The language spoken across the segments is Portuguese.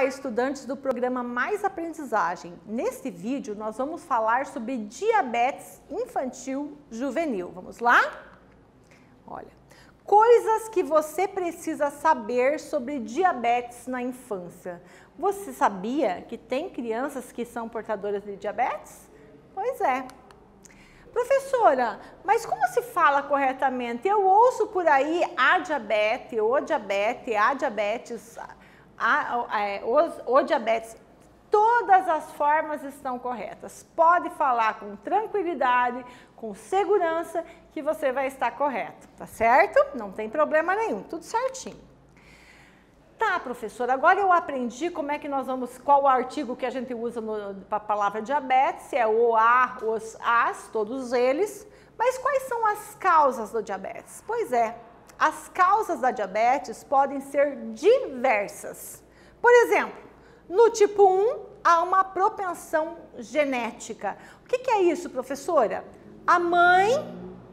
Olá, estudantes do programa Mais Aprendizagem. Neste vídeo, nós vamos falar sobre diabetes infantil juvenil. Vamos lá? Olha, coisas que você precisa saber sobre diabetes na infância. Você sabia que tem crianças que são portadoras de diabetes? Pois é. Professora, mas como se fala corretamente? Eu ouço por aí a diabetes, o diabetes, a diabetes, a, a, é, o, diabetes. Todas as formas estão corretas. Pode falar com tranquilidade, com segurança, que você vai estar correto, tá certo? Não tem problema nenhum, tudo certinho. Tá, professor, agora eu aprendi como é que nós vamos, qual o artigo que a gente usa para a palavra diabetes, é o A, os As, todos eles. Mas quais são as causas do diabetes? Pois é, as causas da diabetes podem ser diversas. Por exemplo, no tipo 1, há uma propensão genética. O que, que é isso, professora? A mãe,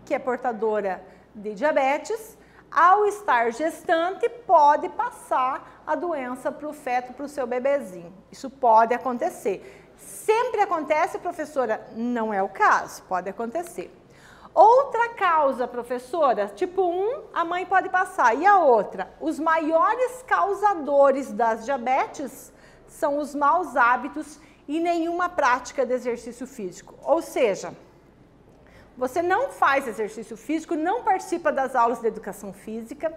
que é portadora de diabetes, ao estar gestante, pode passar a doença para o feto, para o seu bebezinho. Isso pode acontecer. Sempre acontece, professora? Não é o caso, pode acontecer. Outra causa, professora, tipo 1, a mãe pode passar. E a outra? Os maiores causadores das diabetes são os maus hábitos e nenhuma prática de exercício físico. Ou seja, você não faz exercício físico, não participa das aulas de educação física,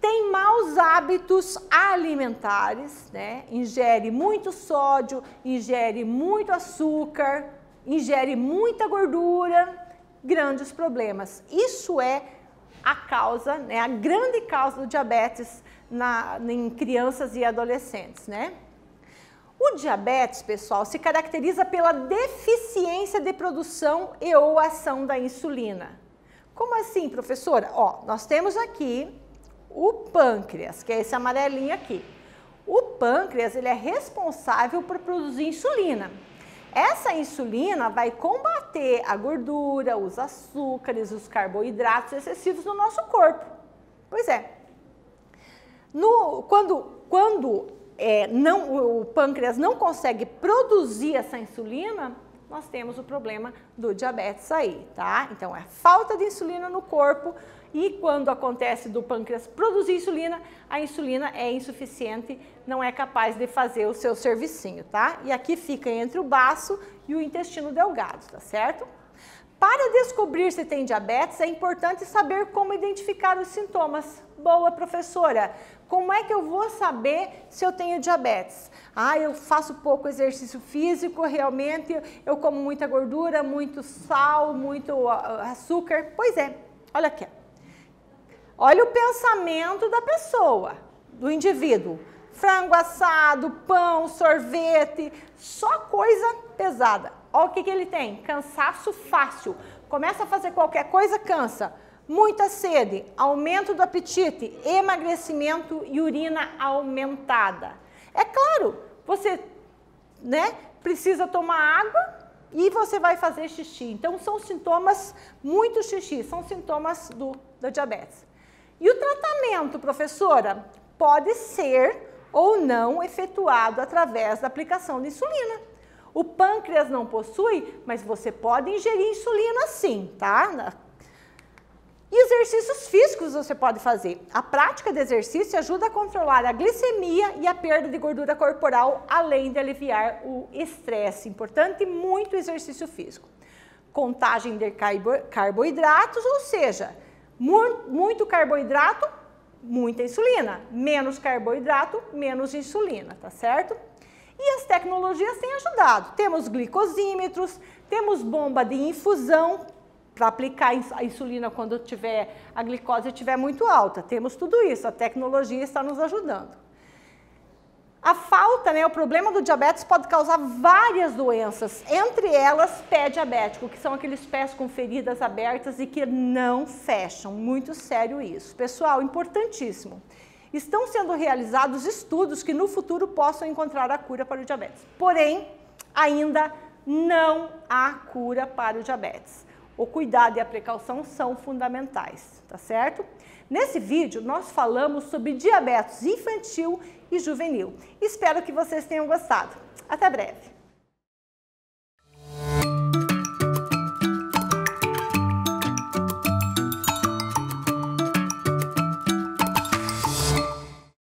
tem maus hábitos alimentares, né? ingere muito sódio, ingere muito açúcar, ingere muita gordura, grandes problemas. Isso é a causa, né? a grande causa do diabetes na, em crianças e adolescentes, né? O diabetes, pessoal, se caracteriza pela deficiência de produção e ou ação da insulina. Como assim, professora? Ó, nós temos aqui o pâncreas, que é esse amarelinho aqui. O pâncreas, ele é responsável por produzir insulina. Essa insulina vai combater a gordura, os açúcares, os carboidratos excessivos no nosso corpo. Pois é. No, quando, quando é, não, o pâncreas não consegue produzir essa insulina, nós temos o problema do diabetes aí, tá? Então, é falta de insulina no corpo e quando acontece do pâncreas produzir insulina, a insulina é insuficiente, não é capaz de fazer o seu servicinho, tá? E aqui fica entre o baço e o intestino delgado, tá certo? Para descobrir se tem diabetes, é importante saber como identificar os sintomas. Boa, professora. Como é que eu vou saber se eu tenho diabetes? Ah, eu faço pouco exercício físico, realmente eu como muita gordura, muito sal, muito açúcar. Pois é, olha aqui. Olha o pensamento da pessoa, do indivíduo. Frango assado, pão, sorvete, só coisa pesada. Olha o que, que ele tem: cansaço fácil. Começa a fazer qualquer coisa, cansa muita sede, aumento do apetite, emagrecimento e urina aumentada. É claro, você né, precisa tomar água e você vai fazer xixi. Então, são sintomas, muito xixi, são sintomas do, do diabetes. E o tratamento, professora, pode ser ou não efetuado através da aplicação de insulina. O pâncreas não possui, mas você pode ingerir insulina sim, tá? E exercícios físicos você pode fazer. A prática de exercício ajuda a controlar a glicemia e a perda de gordura corporal, além de aliviar o estresse. Importante, muito exercício físico. Contagem de carboidratos, ou seja, muito carboidrato, muita insulina. Menos carboidrato, menos insulina, tá certo? E as tecnologias têm ajudado. Temos glicosímetros, temos bomba de infusão, para aplicar a insulina quando tiver a glicose estiver muito alta. Temos tudo isso, a tecnologia está nos ajudando. A falta, né, o problema do diabetes pode causar várias doenças, entre elas pé diabético, que são aqueles pés com feridas abertas e que não fecham. Muito sério isso. Pessoal, importantíssimo. Estão sendo realizados estudos que no futuro possam encontrar a cura para o diabetes. Porém, ainda não há cura para o diabetes. O cuidado e a precaução são fundamentais, tá certo? Nesse vídeo, nós falamos sobre diabetes infantil e juvenil. Espero que vocês tenham gostado. Até breve!